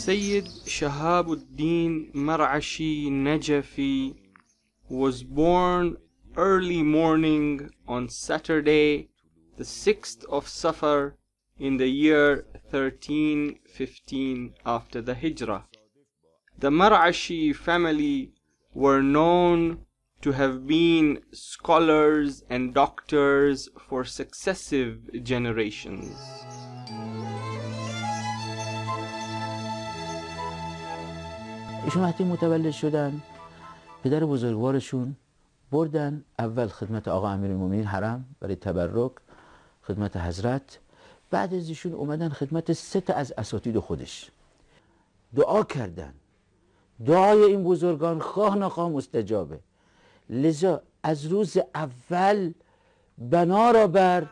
Sayyid Shahabuddin Mar'ashi Najafi was born early morning on Saturday, the 6th of Safar in the year 1315 after the Hijrah. The Mar'ashi family were known to have been scholars and doctors for successive generations. ایشون وقتی متولد شدن پدر بزرگوارشون بردن اول خدمت آقا امیر المومنین حرم برای تبرک خدمت حضرت. بعد از ایشون اومدن خدمت سه تا از اساتید خودش. دعا کردن. دعای این بزرگان خواه نخواه مستجابه. لذا از روز اول بنا را بر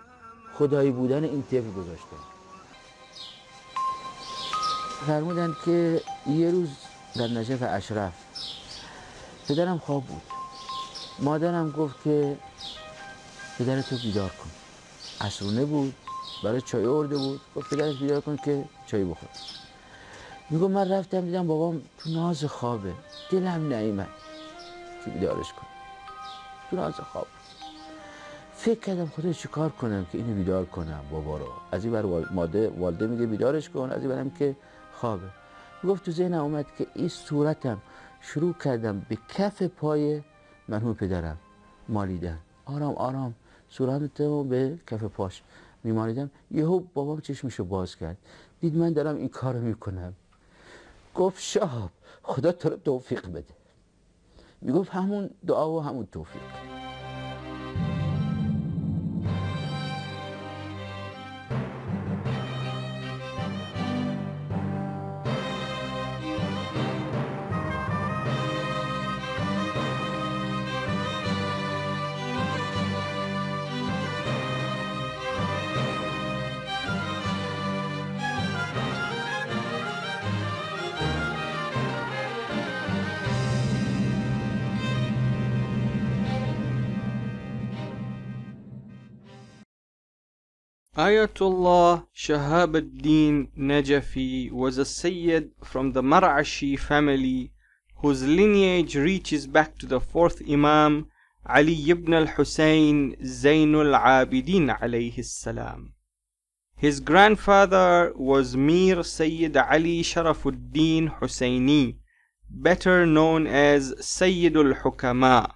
خدایی بودن این طفل گذاشتن. فرمودن که یه روز در نجف اشرف. پدرم خواب بود. مادرم گفت که پدرتو بیدار کن. عصرونه بود برای چای آورده بود. گفت پدرت بیدار کن که چای بخور. میگم من رفتم دیدم بابام تو ناز خوابه. دلم نیمد که بیدارش کن تو ناز خواب. فکر کردم خدا چیکار کنم که اینو بیدار کنم بابا رو. از این بر ماده والده میگه بیدارش کن از این برم که خوابه. گفت تو ذهنم اومد که این صورتم شروع کردم به کف پای مرحوم پدرم مالیدن. آرام آرام. صورتمو به کف پاش میمالیدم. یهو بابام چشمشو باز کرد. دید من دارم این کارو می‌کنم. گفت شهاب خدا تو رو توفیق بده. می‌گفت همون دعا و همون توفیق. Ayatollah Shahabuddin Najafi was a Sayyid from the Mar'ashi family whose lineage reaches back to the fourth Imam Ali ibn al-Hussein Zainul Abidin alayhi salam. His grandfather was Mir Sayyid Ali Sharafuddin Husseini, better known as Sayyidul Hukama.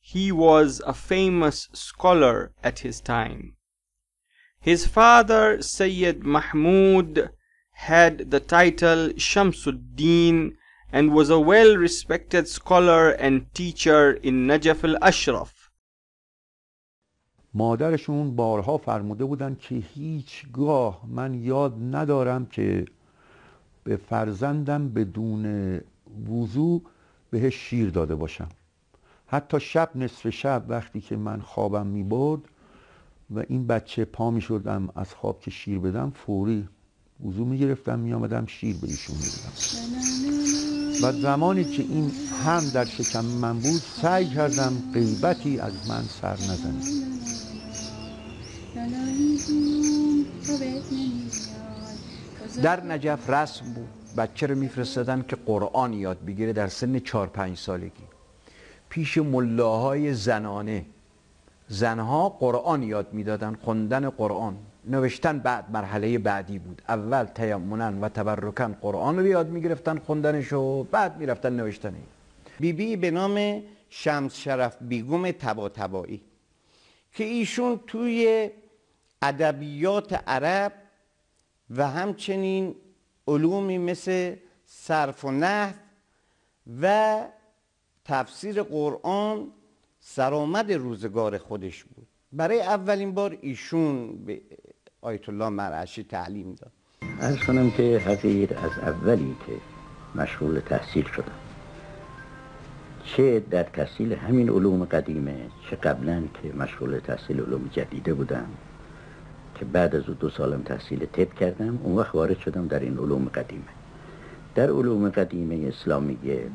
He was a famous scholar at his time. His father, Sayyid Mahmud, had the title Shamsuddin and was a well respected scholar and teacher in Najaf al Ashraf. مادرشون بارها فرموده بودن که هیچگاه من یاد ندارم که به فرزندم بدون وضوع بهش شیر داده باشم حتی شب نصف شب وقتی که من خوابم می برد و این بچه پا می شدم از خواب که شیر بدم فوری وضو می گرفتم می آمدم شیر به ایشون می و زمانی که این هم در شکم من بود سعی کردم غیبتی از من سر نزنه در نجف رسم بود. بچه رو میفرستادن که قرآن یاد بگیره در سن چهار پنج سالگی. پیش ملاهای زنانه زنها قرآن یاد می‌دادن خوندن قرآن. نوشتن بعد مرحله بعدی بود. اول تیمونن و تبرکن قرآن رو یاد می‌گرفتن خوندنشو بعد می‌رفتن نوشتن بیبی بی به نام شمس شرف بیگم تبا تبایی که ایشون توی ادبیات عرب و همچنین علومی مثل صرف و نحو و تفسیر قرآن سرآمد روزگار خودش بود. برای اولین بار ایشون به آیت الله مرعشی تعلیم داد. از کنم که حقیر از اولی که مشغول تحصیل شدم. چه در تحصیل همین علوم قدیمه چه قبلا که مشغول تحصیل علوم جدیده بودم که بعد از دو سالم تحصیل طب کردم اون وقت وارد شدم در این علوم قدیمه. در علوم قدیمه اسلامیه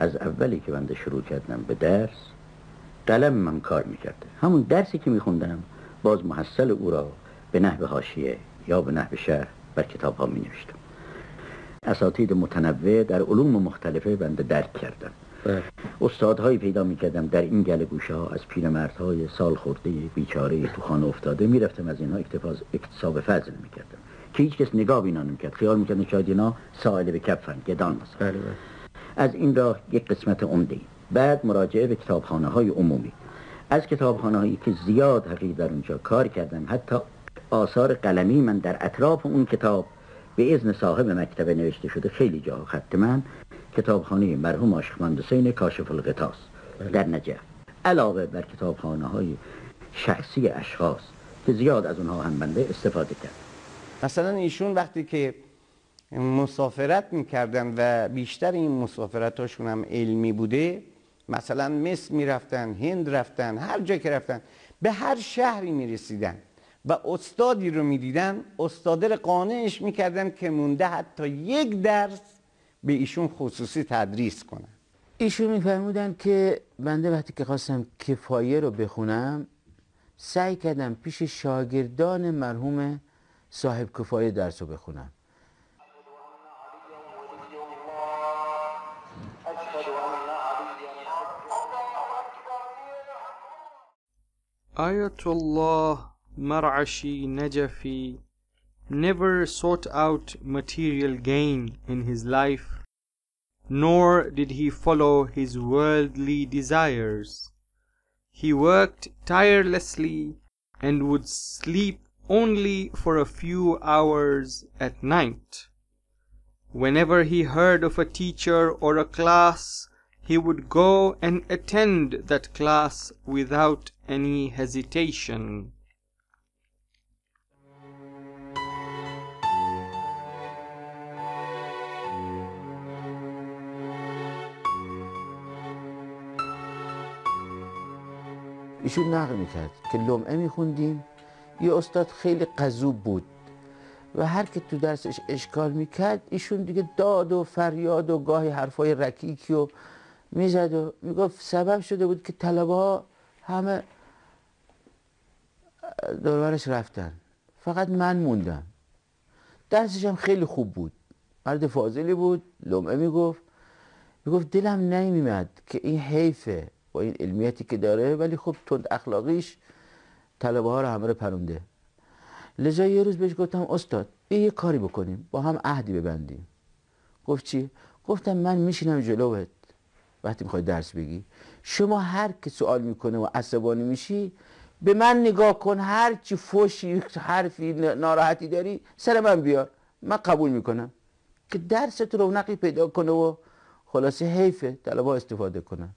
از اولی که بنده شروع کردم به درس قلم من کار می‌کرده. همون درسی که میخوندم باز محصل او را به نحو حاشیه یا به نحو شهر بر کتاب ها می نوشتم اساتید متنوع در علوم مختلفه بنده درک کردم. بله. استادهایی پیدا می‌کردم در این گل گوشه ها از پیرمردهای سال خورده بیچاره تو خانه افتاده می‌رفتم از اینها اکتفاز اکتساب فضل می‌کردم. که هیچ کس نگاه اینا نمی‌کرد. خیال می‌کردن شاید اینا سائل به کفن گدان مثلا بله بله. از این راه یک قسمت عمده بعد مراجعه به کتابخانه های عمومی. از کتابخانه هایی که زیاد حقیق در اونجا کار کردم حتی آثار قلمی من در اطراف اون کتاب به اذن صاحب مکتبه نوشته شده خیلی جا خط من کتابخانه مرحوم عاشقمند حسین کاشف الغطاس در نجف. علاوه بر کتابخانه های شخصی اشخاص که زیاد از اونها هم بنده استفاده کرد. مثلا ایشون وقتی که مسافرت می‌کردن و بیشتر این مسافرتاشون هم علمی بوده مثلا مصر می‌رفتن هند رفتن هر جا که رفتن به هر شهری می‌رسیدن و استادی رو می‌دیدن استاده رو قانعش می‌کردن که مونده حتی یک درس به ایشون خصوصی تدریس کنن ایشون میفرمودن که بنده وقتی که خواستم کفایه رو بخونم سعی کردم پیش شاگردان مرحوم صاحب کفایه درس رو بخونم. Ayatollah Mar'ashi Najafi never sought out material gain in his life, nor did he follow his worldly desires. He worked tirelessly and would sleep only for a few hours at night. Whenever he heard of a teacher or a class, he would go and attend that class without any hesitation. ایشون نقل می‌کرد که لمعه میخوندیم یه استاد خیلی قذوب بود و هر که تو درسش اشکال می‌کرد ایشون دیگه داد و فریاد و گاهی حرفای رکیکی و می‌زد و می‌گفت سبب شده بود که طلبه ها همه دورورش رفتن. فقط من موندم. درسش هم خیلی خوب بود. مرد فاضلی بود لمعه می‌گفت. می‌گفت دلم نمیمد که این حیفه با این علمیتی که داره ولی خب تند اخلاقیش طلبه ها رو همه رو پرونده. لذا یه روز بهش گفتم استاد یه کاری بکنیم با هم عهدی ببندیم. گفت چی؟ گفتم من میشینم جلوت وقتی می‌خوای درس بگی شما هر که سوال می‌کنه و عصبانی میشی به من نگاه کن هر چی فوشی حرفی ناراحتی داری سر من بیار. من قبول می‌کنم که درست رونقی پیدا کنه و خلاصه حیفه طلبه استفاده کنن.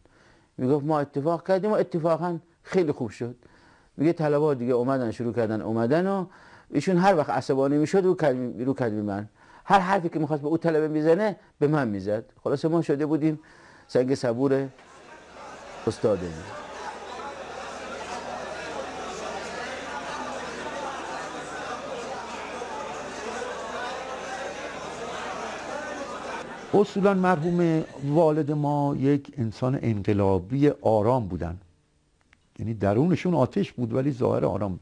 می‌گفت ما اتفاق کردیم و اتفاقا خیلی خوب شد. میگه طلبه دیگه اومدن شروع کردن اومدن و ایشون هر وقت عصبانی می‌شد رو کلمی رو من. هر حرفی که می‌خواست به او طلبه می‌زنه به من می‌زد. خلاصه ما شده بودیم. سنگ صبور استاده اصولا مرحوم والد ما یک انسان انقلابی آرام بودن. یعنی درونشون آتش بود ولی ظاهر آرام.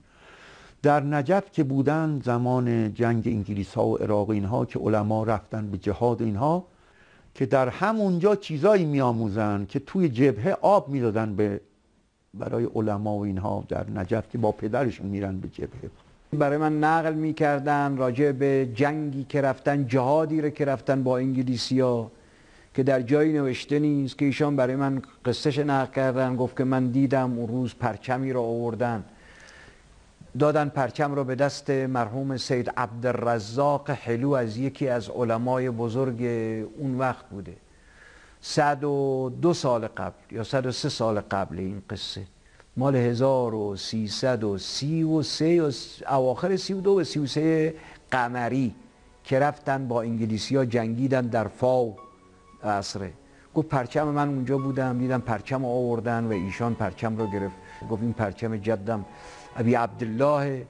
در نجف که بودن زمان جنگ انگلیس ها و عراق اینها که علما رفتن به جهاد اینها که در همونجا چیزایی میآموزن که توی جبهه آب می‌دادن به برای علما و اینها در نجف که با پدرشون میرن به جبهه. برای من نقل می‌کردن راجع به جنگی که رفتن جهادی رو که رفتن با انگلیسیا که در جایی نوشته نیست که ایشان برای من قصهش نقل کردن گفت که من دیدم اون روز پرچمی رو آوردن. دادن پرچم رو به دست مرحوم سید عبدالرزاق حلو از یکی از علمای بزرگ اون وقت بوده. صد و دو سال قبل یا صد و سه سال قبل این قصه. مال هزار و سیصد و سی و اواخر سی و دو و سی و سه قمری که رفتن با انگلیسی ها جنگیدن در فاو عصره. گفت پرچم من اونجا بودم دیدم پرچم آوردن و ایشان پرچم رو گرفت. گفت این پرچم جدم. ابی عبدالله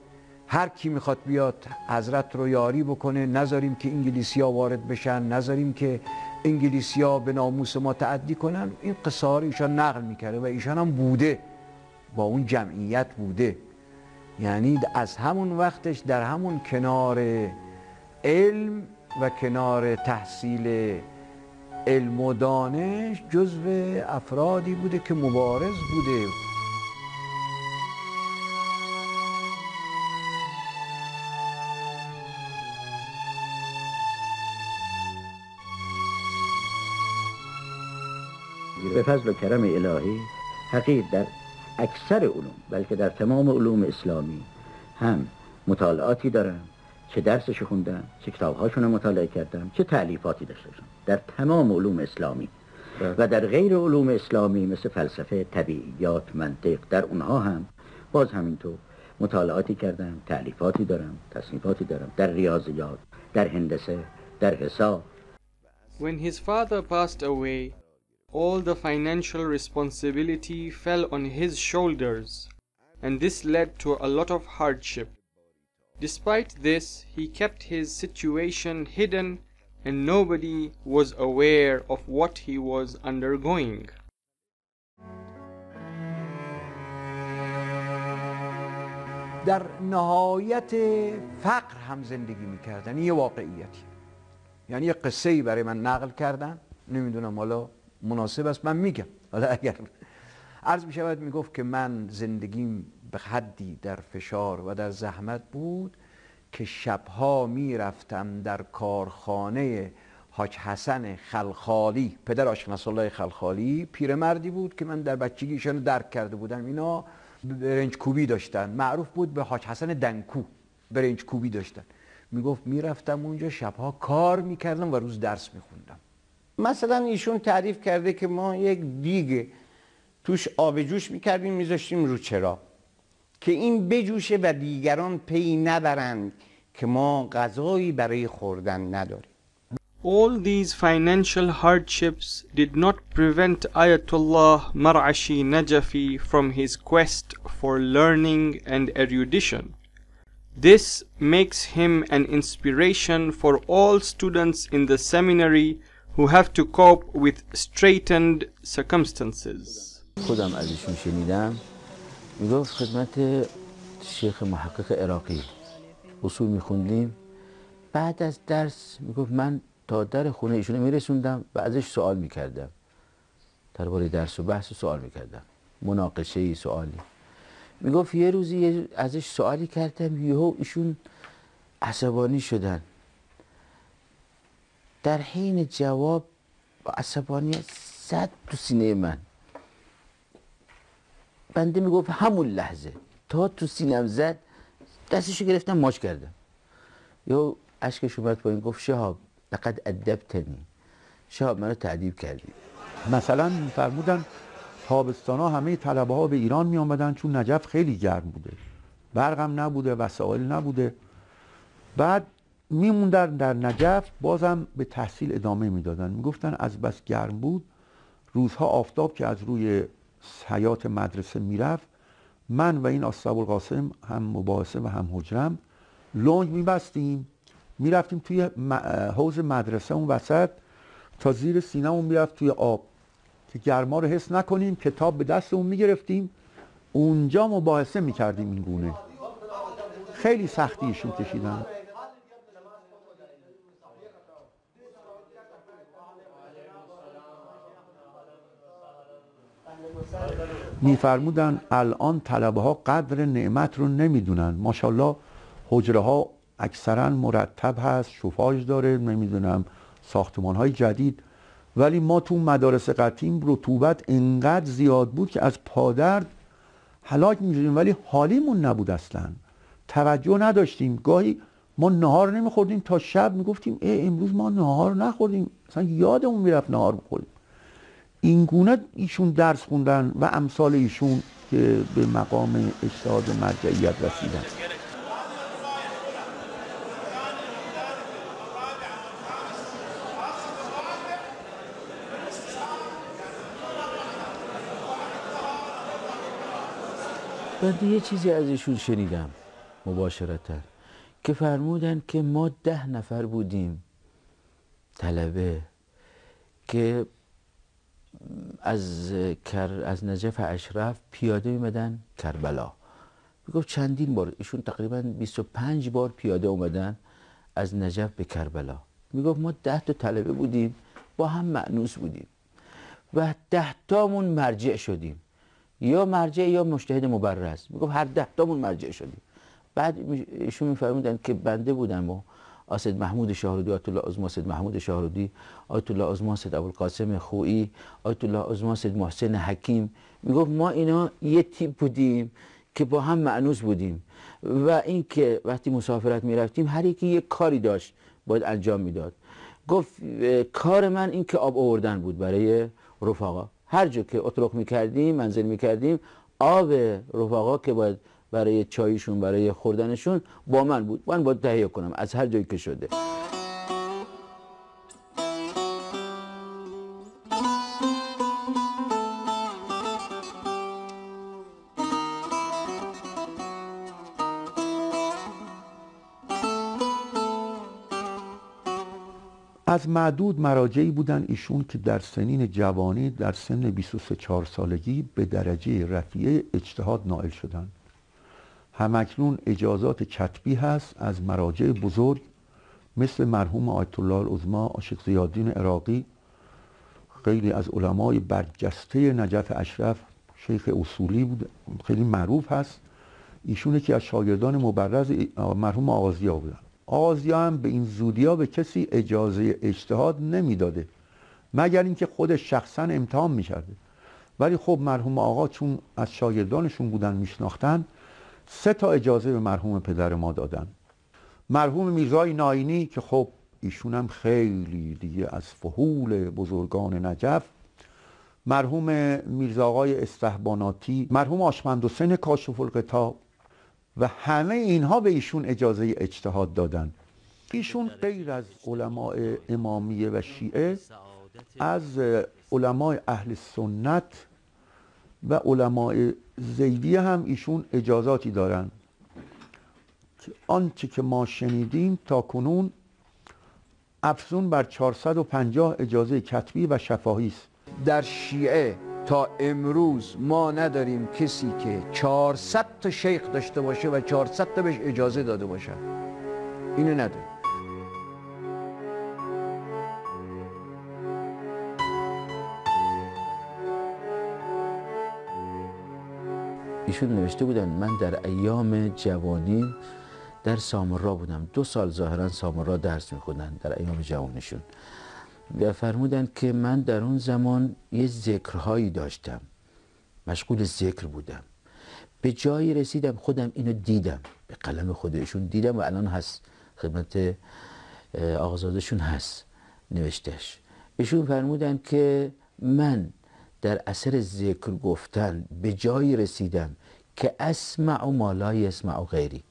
هر کی می‌خواد بیاد حضرت رو یاری بکنه نذاریم که انگلیسی ها وارد بشن نذاریم که انگلیسی ها به ناموس ما تعدی کنن. این قصه ایشان نقل می‌کرده و ایشان هم بوده با اون جمعیت بوده. یعنی از همون وقتش در همون کنار علم و کنار تحصیل علم و دانش جزو افرادی بوده که مبارز بوده. به فضل و کرم الهی حقیق در اکثر علوم بلکه در تمام علوم اسلامی هم مطالعاتی دارم چه درسش خوندم چه کتابهاشون رو مطالعه کردم چه تعلیفاتی داشتم در تمام علوم اسلامی. و در غیر علوم اسلامی مثل فلسفه طبیعیات منطق در اونها هم باز همینطور مطالعاتی کردم تعلیفاتی دارم تصنیفاتی دارم در ریاضیات در هندسه در حساب. When his father passed away, all the financial responsibility fell on his shoulders, and this led to a lot of hardship. Despite this, he kept his situation hidden, and nobody was aware of what he was undergoing. در نهایت فقر هم زندگی میکردن یه واقعیتی یعنی یه قصه ای برای من نقل کردن نمیدونم حالا مناسب است. من میگم. حالا اگر عرض می‌شود می‌گفت که من زندگیم به حدی در فشار و در زحمت بود که شبها می‌رفتم در کارخانه حاج حسن خلخالی. پدر آشق الله خلخالی پیرمردی بود که من در بچگی ایشان درک کرده بودم. اینا برنج کوبی داشتن. معروف بود به حاج حسن دنکو برنج کوبی داشتن. می‌گفت می‌رفتم اونجا شبها کار می‌کردم و روز درس میخوندم. مثلا ایشون تعریف کرده که ما یک دیگ توش آب جوش می‌کردیم میذاشتیم رو چرا که این بجوشه و دیگران پی نبرند که ما غذایی برای خوردن نداریم All these financial hardships did not prevent Ayatollah Mar'ashi Najafi from his quest for learning and erudition. This makes him an inspiration for all students in the seminary who have to cope with straitened circumstances. خودم از ایشون شنیدم. می‌گفت خدمت شیخ محقق عراقی. اصول میخوندیم. بعد از درس می‌گفت من تا در خونه ایشون میرسوندم و ازش سوال می‌کردم. درباره درس و بحث سوال می‌کردم. مناقشه ای سوالی. می‌گفت یه روزی ازش سوالی کردم. یهو ایشون عصبانی شدن. در حین جواب با عصبانیت زد تو سینه من. بنده می‌گفت همون لحظه. تا تو سینم زد دستشو گرفتم ماچ کردم. یا اشکش اومد پایین گفت شهاب لقد ادبتنی. شهاب منو تعدیب کردی. مثلا فرمودن تابستان ها همه طلبه ها به ایران می آمدن چون نجف خیلی گرم بوده. برقم نبوده وسایل نبوده. بعد میموندن در نجف بازم به تحصیل ادامه می‌دادن. می‌گفتن از بس گرم بود. روزها آفتاب که از روی حیات مدرسه می‌رفت. من و این آستاب القاسم هم مباحثه و هم حجرم لنگ میبستیم. می‌رفتیم توی حوض مدرسه اون وسط. تا زیر سینمون می‌رفت توی آب. که گرما رو حس نکنیم کتاب به دستمون می‌گرفتیم. اونجا مباحثه می‌کردیم این گونه. خیلی سختی کشیدن. میفرمودن الان طلبه ها قدر نعمت رو نمی‌دونن. ماشاءالله حجره ها اکثرا مرتب هست شفاژ داره نمی‌دونم ساختمان های جدید. ولی ما تو مدارس قدیم رطوبت انقدر زیاد بود که از پادرد هلاک می‌شدیم. ولی حالیمون نبود اصلا. توجه نداشتیم. گاهی ما نهار نمیخوردیم تا شب می‌گفتیم ای امروز ما نهار نخوردیم. اصلا یادمون می‌رفت نهار بخوریم این گونه ایشون درس خوندن و امثال ایشون که به مقام اجتهاد مرجعیت رسیدن. بنده یه چیزی از ایشون شنیدم مباشرتا که فرمودن که ما ده نفر بودیم طلبه که از از نجف اشرف پیاده میمدن کربلا. می‌گفت چندین بار ایشون تقریبا 25 بار پیاده اومدن از نجف به کربلا. می‌گفت ما ده تا طلبه بودیم با هم معنوس بودیم و ده تامون مرجع شدیم. یا مرجع یا مجتهد مبرز. می‌گفت هر ده تامون مرجع شدیم. بعد ایشون میفرمودن که بنده بودم و آسد محمود شاهرودی آیت الله عظما سید محمود شاهرودی آیت الله عظما سید ابوالقاسم خویی آیت الله عظما سید محسن حکیم. می‌گفت ما اینا یه تیپ بودیم که با هم معنوس بودیم و اینکه وقتی مسافرت می‌رفتیم هر یکی یک کاری داشت باید انجام می‌داد. گفت کار من این که آب آوردن بود برای رفقا. هر جا که اطرق می‌کردیم منزل می‌کردیم آب رفقا که باید برای چایشون برای خوردنشون با من بود. من باید تهیه کنم از هر جایی که شده. از معدود مراجعی بودن ایشون که در سنین جوانی در سن 23 4 سالگی به درجه رفیع اجتهاد نائل شدند. همکنون اجازات کتبی هست از مراجع بزرگ مثل مرحوم آیت الله العظما عاشق زیادین عراقی خیلی از علمای برجسته نجف اشرف شیخ اصولی بود خیلی معروف هست. ایشون که از شاگردان مبرز مرحوم آغازیا بودن. آغازیا هم به این زودیا به کسی اجازه اجتهاد نمی‌داده مگر اینکه خودش شخصا امتحان می‌کرده. ولی خب مرحوم آقا چون از شاگردانشون بودن میشناختن سه تا اجازه به مرحوم پدر ما دادن. مرحوم میرزای ناینی که خب ایشون هم خیلی دیگه از فهول بزرگان نجف. مرحوم میرزاقای استحباناتی مرحوم آشمند حسین کاشف القطاب و همه اینها به ایشون اجازه اجتهاد دادن. ایشون غیر از علماء امامیه و شیعه از علماء اهل سنت و علماء زیدی هم ایشون اجازاتی دارن که آنچه که ما شنیدیم تا کنون افزون بر 450 اجازه کتبی و شفاهی است. در شیعه تا امروز ما نداریم کسی که 400 تا شیخ داشته باشه و 400 تا بهش اجازه داده باشه. اینو نداریم. ایشون نوشته بودن من در ایام جوانی در سامرا بودم. دو سال ظاهرا سامرا درس میخوندن در ایام جوانشون. و فرمودن که من در اون زمان یه ذکرهایی داشتم. مشغول ذکر بودم. به جایی رسیدم خودم اینو دیدم. به قلم خودشون دیدم و الان هست. خدمت آقازادشون هست. نوشتش ایشون فرمودن که من در اثر ذکر گفتن به جایی رسیدم. که اسمع ما لا یسمع غیری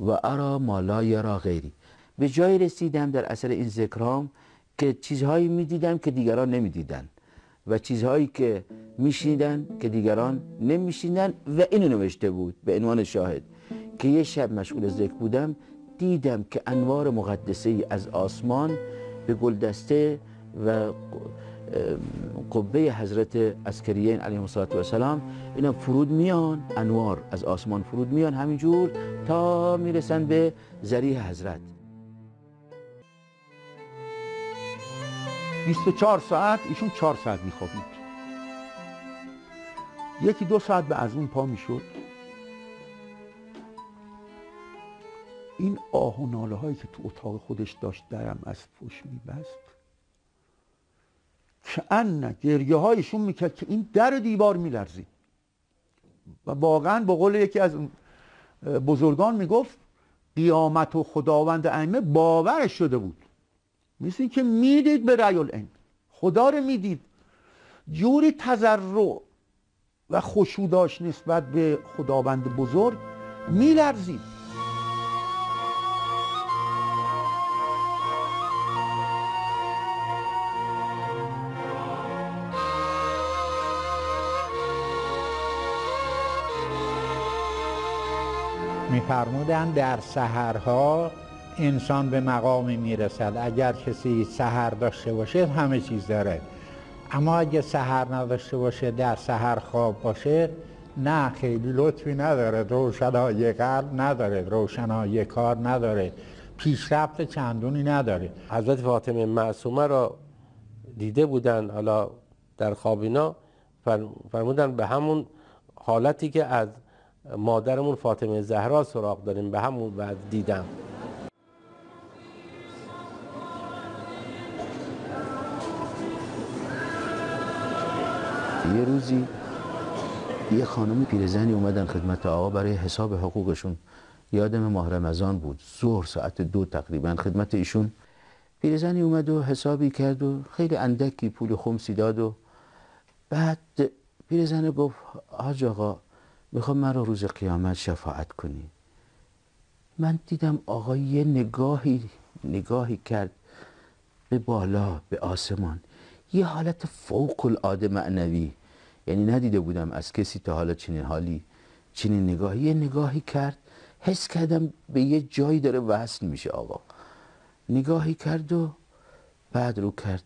و ارا ما لا یرا غیری. به جایی رسیدم در اثر این ذکرام که چیزهایی می‌دیدم که دیگران نمی‌دیدن و چیزهایی که میشنیدن که دیگران نمیشنیدن و اینو نوشته بود به عنوان شاهد. که یه شب مشغول ذکر بودم دیدم که انوار مقدسه از آسمان به گلدسته و قبه حضرت عسکریین علیهم السلام اینا فرود میان انوار از آسمان فرود میان همینجور تا می‌رسن به زریح حضرت. 24 ساعت ایشون 4 ساعت میخوابید. یکی دو ساعت به از اون پا می‌شد. این آه و ناله هایی که تو اتاق خودش داشت درم از پشت میبست که ان گریه هایشون می‌کرد که این در دیوار میلرزید. و واقعا به قول یکی از بزرگان می‌گفت قیامت و خداوند ائمه باورش شده بود. مثل که می‌دید به رأی العین. خدا رو می‌دید. جوری تذرع و خشوع داشت نسبت به خداوند بزرگ میلرزید. میفرمودن در سهرها انسان به مقامی می‌رسد. اگر کسی سهر داشته باشه همه چیز داره. اما اگه سهر نداشته باشه در سهر خواب باشه نه خیلی لطفی نداره. روشنایی قلب نداره روشنایی کار نداره. پیشرفت چندونی نداره. حضرت فاطمه معصومه را دیده بودن حالا در خوابینا فرمودن به همون حالتی که از مادرمون فاطمه زهرا سراغ داریم به همون وضع دیدم. یه روزی یه خانم پیرزنی اومدن خدمت آقا برای حساب حقوقشون. یادم ماه رمضان بود. ظهر ساعت دو تقریبا خدمت ایشون. پیرزنی اومد و حسابی کرد و خیلی اندکی پول خمسی داد و بعد پیرزنه گفت حاج آقا می‌خوام من رو روز قیامت شفاعت کنی. من دیدم آقا یه نگاهی نگاهی کرد به بالا به آسمان. یه حالت فوق العاده معنوی. یعنی ندیده بودم از کسی تا حالا چنین حالی چنین نگاهی. یه نگاهی کرد حس کردم به یه جایی داره وصل میشه آقا. نگاهی کرد و بعد رو کرد.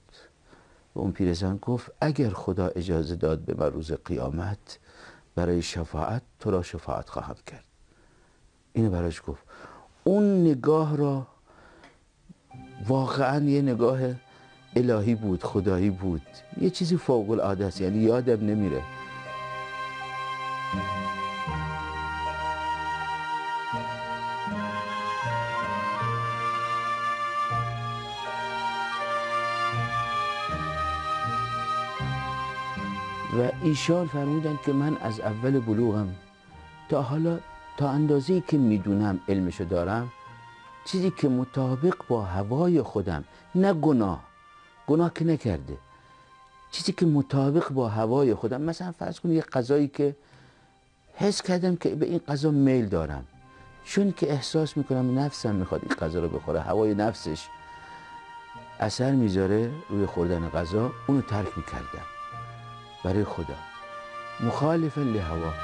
و اون پیرزن گفت اگر خدا اجازه داد به من روز قیامت برای شفاعت تو را شفاعت خواهم کرد. اینو براش گفت. اون نگاه را واقعا یه نگاه الهی بود خدایی بود. یه چیزی فوق العاده است یعنی یادم نمیره. و ایشان فرمودند که من از اول بلوغم. تا حالا تا اندازه‌ای که می‌دونم علمشو دارم چیزی که مطابق با هوای خودم نه گناه. گناه که نکرده. چیزی که مطابق با هوای خودم مثلا فرض کنید یه غذایی که حس کردم که به این غذا میل دارم. چون که احساس می‌کنم نفسم می‌خواد این غذا رو بخوره هوای نفسش اثر می‌ذاره روی خوردن غذا اونو ترک می‌کردم. برای خدا مخالفا لهواه.